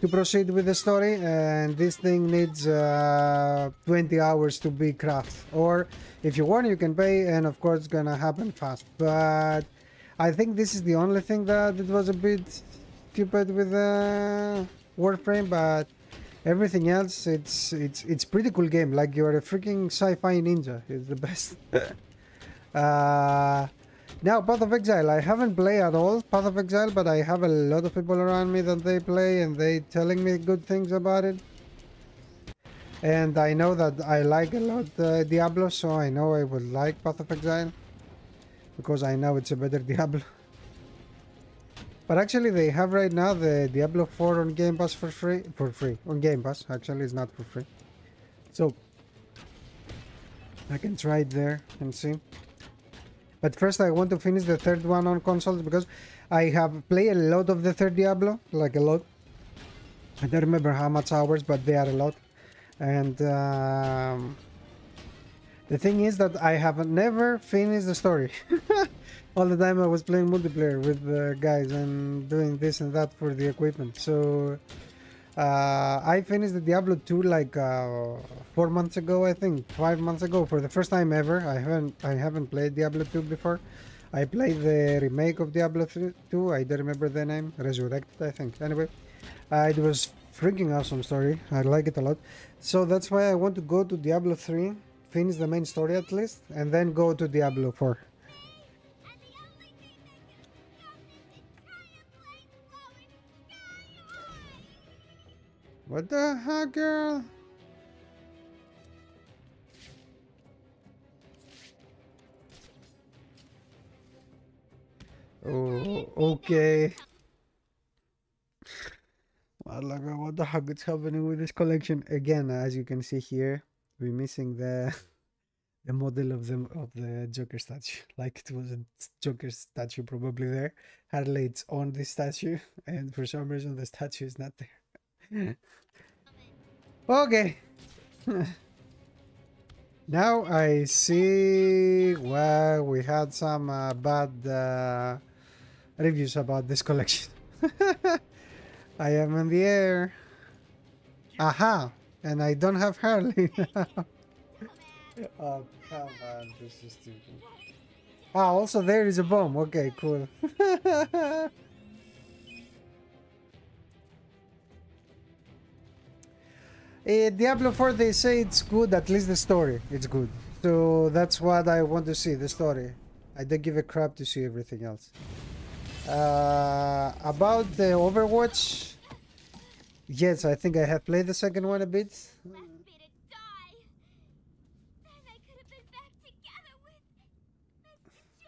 to proceed with the story and this thing needs uh, 20 hours to be crafted. Or if you want you can pay and of course it's gonna happen fast. But I think this is the only thing that it was a bit stupid with the uh, Warframe, but everything else, it's it's it's pretty cool game. Like you're a freaking sci-fi ninja. It's the best. uh, now, Path of Exile, I haven't played at all Path of Exile, but I have a lot of people around me that they play and they telling me good things about it. And I know that I like a lot uh, Diablo, so I know I would like Path of Exile because I know it's a better Diablo. But actually they have right now the Diablo 4 on Game Pass for free. For free. On Game Pass. Actually it's not for free. So I can try it there and see. But first I want to finish the third one on consoles because I have played a lot of the third Diablo. Like a lot. I don't remember how much hours but they are a lot. And um, the thing is that I have never finished the story. All the time I was playing multiplayer with the guys and doing this and that for the equipment. So uh, I finished the Diablo 2 like uh, four months ago, I think, five months ago, for the first time ever. I haven't I haven't played Diablo 2 before. I played the remake of Diablo 2. I don't remember the name, Resurrected, I think. Anyway, uh, it was freaking awesome story. I like it a lot. So that's why I want to go to Diablo 3 finish the main story at least, and then go to Diablo 4. What the heck, girl? Oh, okay. What the heck is happening with this collection? Again, as you can see here, we're missing the the model of the of the Joker statue. Like it was a Joker statue probably there. Harley it's on this statue, and for some reason the statue is not there. okay. now I see well we had some uh, bad uh, reviews about this collection. I am in the air. Aha! And I don't have Harley now. oh, come on, this is stupid. Ah, also there is a bomb. Okay, cool. Eh, Diablo 4, they say it's good, at least the story, it's good. So that's what I want to see, the story. I don't give a crap to see everything else. Uh, about the Overwatch, yes, I think I have played the second one a bit. left me to die. Then I could have been back together with Mr. J.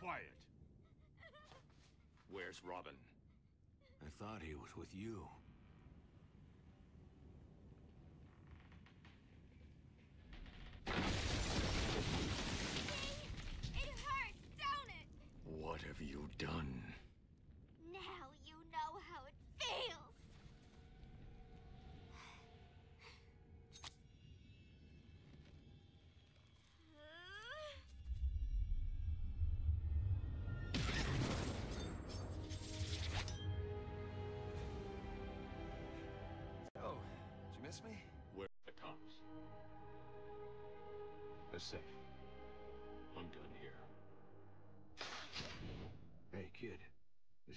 Quiet. Where's Robin? I thought he was with you.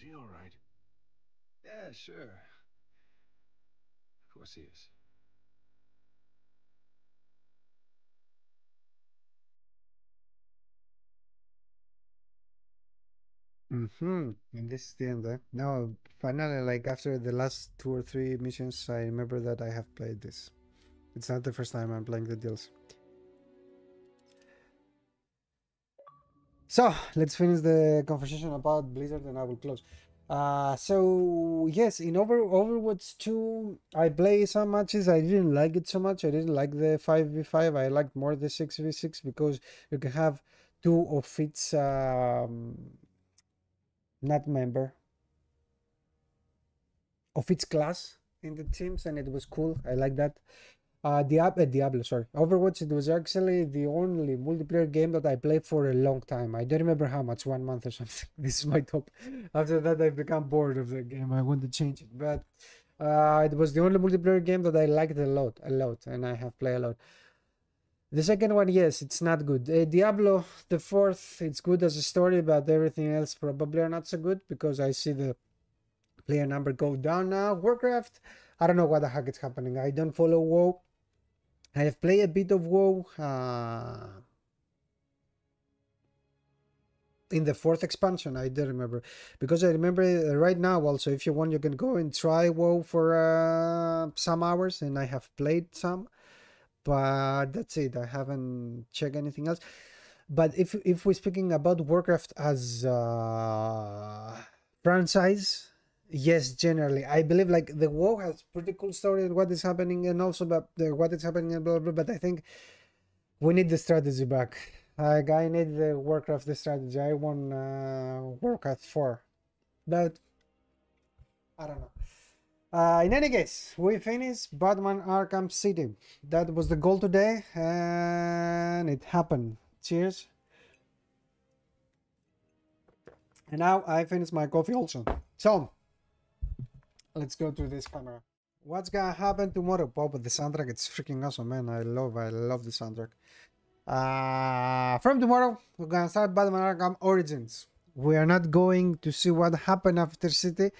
Is he all right? Yeah, sure. Of course he is. Mm-hmm. And this is the end. Eh? Now, finally, like after the last two or three missions, I remember that I have played this. It's not the first time I'm playing the deals. So let's finish the conversation about Blizzard, and I will close. Uh, so yes, in Over Overwatch 2, I play some matches. I didn't like it so much. I didn't like the 5v5. I liked more the 6v6 because you can have two of its um, not member of its class in the teams and it was cool i like that uh Diablo, Diablo sorry overwatch it was actually the only multiplayer game that i played for a long time i don't remember how much one month or something this is my top after that i've become bored of the game i want to change it but uh it was the only multiplayer game that i liked a lot a lot and i have played a lot the second one, yes, it's not good. Uh, Diablo, the fourth, it's good as a story, but everything else probably are not so good because I see the player number go down now. Warcraft, I don't know what the heck is happening. I don't follow WoW. I have played a bit of WoW uh, in the fourth expansion. I don't remember because I remember uh, right now. Also, if you want, you can go and try WoW for uh, some hours, and I have played some but that's it. I haven't checked anything else. But if if we're speaking about Warcraft as a franchise, yes, generally, I believe like the WoW has pretty cool story and what is happening, and also about the what is happening and blah blah. But I think we need the strategy back. Like I need the Warcraft the strategy. I want uh, Warcraft four, but I don't know. Uh, in any case, we finished Batman Arkham City. That was the goal today, and it happened. Cheers. And now I finished my coffee also. So, let's go to this camera. What's gonna happen tomorrow? But the soundtrack, it's freaking awesome, man. I love, I love the soundtrack. Uh, from tomorrow, we're gonna start Batman Arkham Origins. We are not going to see what happened after City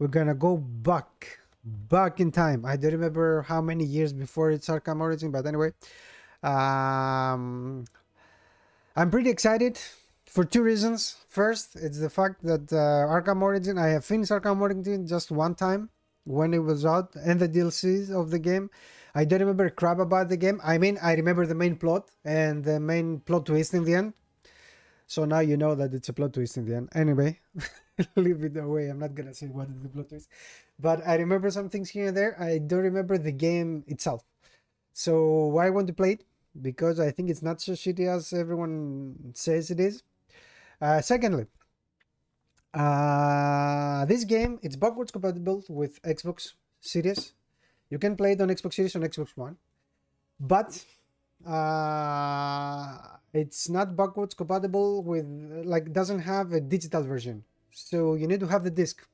we're gonna go back back in time i don't remember how many years before it's arkham origin but anyway um i'm pretty excited for two reasons first it's the fact that uh, arkham origin i have finished arkham origin just one time when it was out and the dlcs of the game i don't remember crap about the game i mean i remember the main plot and the main plot twist in the end So now you know that it's a plot twist in the end. Anyway, leave it away. I'm not gonna say what is the plot twist, but I remember some things here and there. I don't remember the game itself. So why I want to play it? Because I think it's not so shitty as everyone says it is. Uh, secondly, uh, this game it's backwards compatible with Xbox Series. You can play it on Xbox Series on Xbox One, but uh, it's not backwards compatible with like doesn't have a digital version. So you need to have the disc.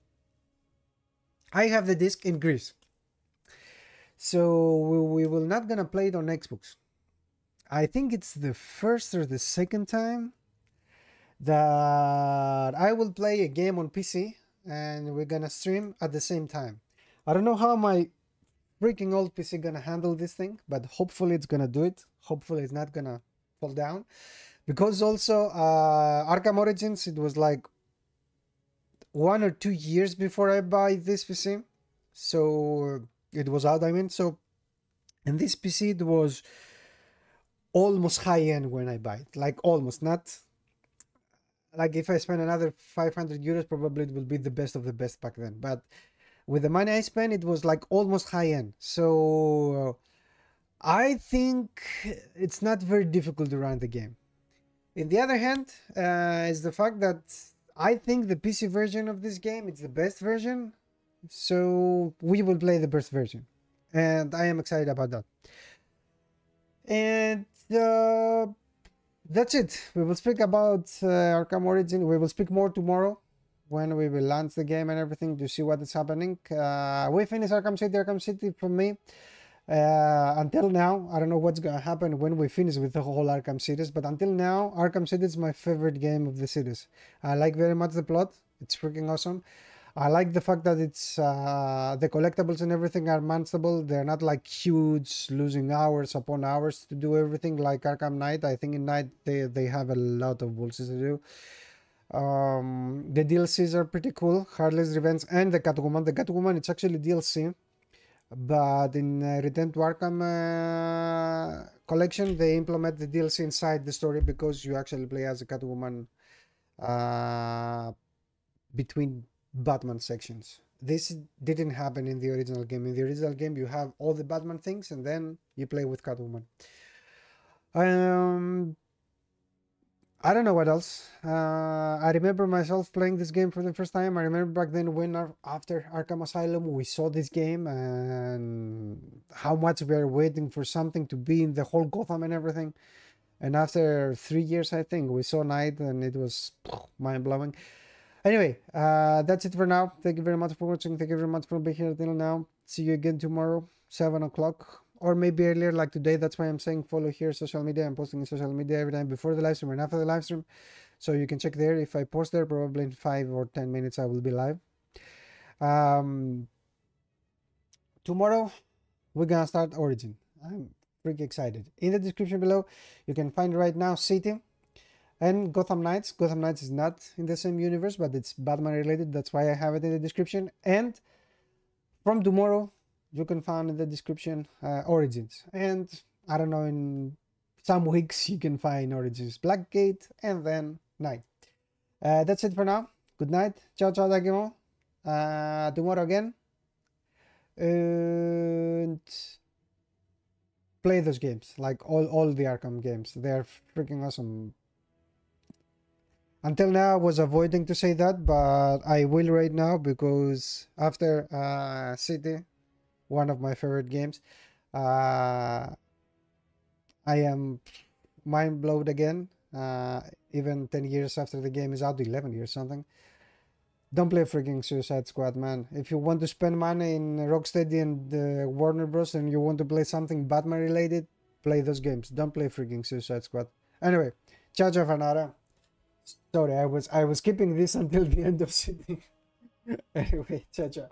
I have the disc in Greece. So we, we will not gonna play it on Xbox. I think it's the first or the second time that I will play a game on PC and we're gonna stream at the same time. I don't know how my freaking old PC gonna handle this thing, but hopefully it's gonna do it. Hopefully it's not gonna fall down. Because also uh, Arkham Origins, it was like one or two years before I buy this PC. So it was out, I mean. So, and this PC, it was almost high end when I buy it. Like almost, not like if I spend another 500 euros, probably it will be the best of the best back then. But with the money I spent, it was like almost high end. So I think it's not very difficult to run the game. In the other hand, uh, is the fact that I think the PC version of this game is the best version. So we will play the best version, and I am excited about that. And uh, that's it. We will speak about uh, Arkham Origin. We will speak more tomorrow when we will launch the game and everything to see what is happening. Uh, we finished Arkham City. Arkham City for me. Uh, until now, I don't know what's gonna happen when we finish with the whole Arkham series, but until now, Arkham City is my favorite game of the series. I like very much the plot; it's freaking awesome. I like the fact that it's uh, the collectibles and everything are manageable. They're not like huge, losing hours upon hours to do everything like Arkham Knight. I think in Knight they they have a lot of bullshit to do. Um, the DLCs are pretty cool. Harley's Revenge and the Catwoman. The Catwoman it's actually DLC, but in uh, Return to Arkham uh, collection they implement the DLC inside the story because you actually play as a Catwoman uh, between Batman sections. This didn't happen in the original game. In the original game, you have all the Batman things, and then you play with Catwoman. Um, I don't know what else. Uh, I remember myself playing this game for the first time. I remember back then when after Arkham Asylum we saw this game and how much we were waiting for something to be in the whole Gotham and everything. And after three years, I think we saw Knight and it was mind blowing. Anyway, uh, that's it for now. Thank you very much for watching. Thank you very much for being here till now. See you again tomorrow, 7 o'clock or maybe earlier like today. That's why i'm saying follow here social media. I'm posting in social media every time before the live stream and after the live stream. So you can check there. If i post there probably in five or ten minutes i will be live. Um tomorrow we're gonna start origin. I'm pretty excited. In the description below you can find right now city and gotham knights. Gotham knights is not in the same universe but it's batman related. That's why i have it in the description. And from tomorrow you can find in the description uh, origins. And i don't know in some weeks you can find origins blackgate and then Knight uh, that's it for now. Good night. Ciao ciao daguemo uh, tomorrow again. And play those games like all all the arkham games. They're freaking awesome until now i was avoiding to say that but i will right now because after uh city one of my favorite games. Uh, I am mind blown again, uh, even 10 years after the game is out, 11 years something. Don't play freaking Suicide Squad, man. If you want to spend money in Rocksteady and uh, Warner Bros. and you want to play something Batman related, play those games. Don't play freaking Suicide Squad. Anyway, ciao ciao for Sorry, I was I was skipping this until the end of City. anyway, ciao ciao.